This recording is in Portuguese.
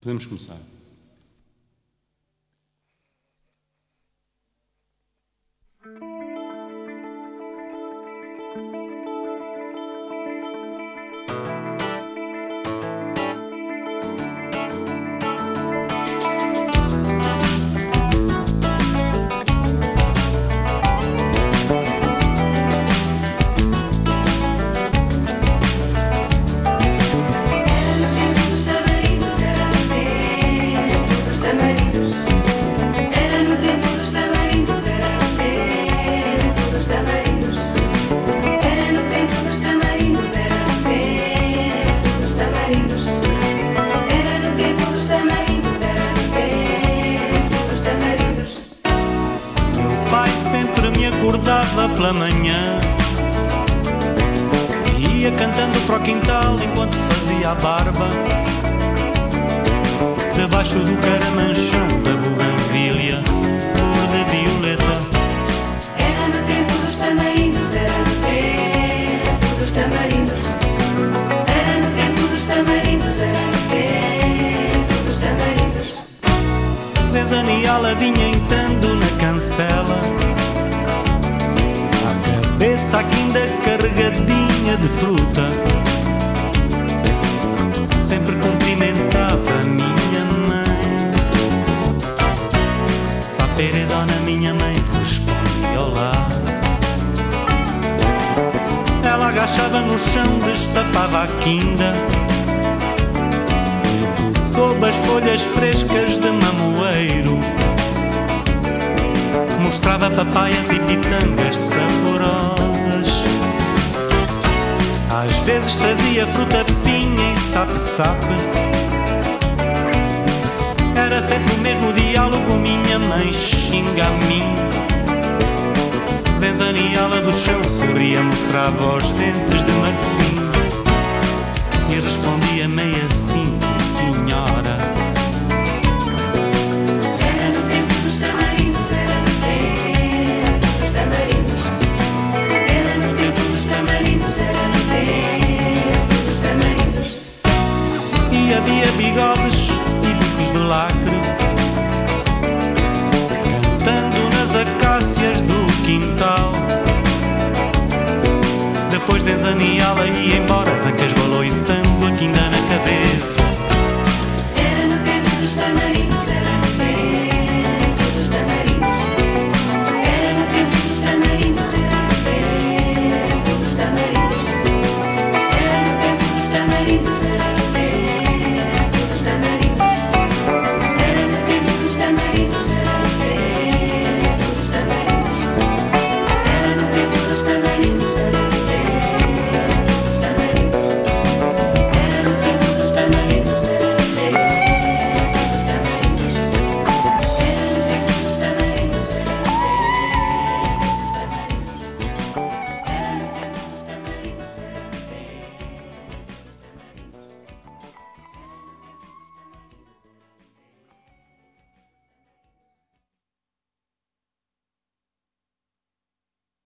Podemos começar. Pela manhã Ia cantando para o quintal enquanto fazia a barba Debaixo do caramanchão da buganvília Cor de violeta Era no tempo dos tamarindos, era no tempo dos tamarindos. Era no tempo dos tamarindos, era no tempo dos tamarindos. Zenzaniala vinha entrando cabeça ainda carregadinha de fruta. Sempre cumprimentava a minha mãe. Sapere minha mãe responde olá. Ela agachava no chão, destapava a quinda. Sob as folhas frescas de mamoeiro. Mostrava papaias e pitangas saborosas Às vezes trazia fruta pinha e sape-sape Era sempre o mesmo diálogo, minha mãe xinga a mim. Zenzaniala do chão, sorria, mostrava os dentes bigodes e bicos de lacre,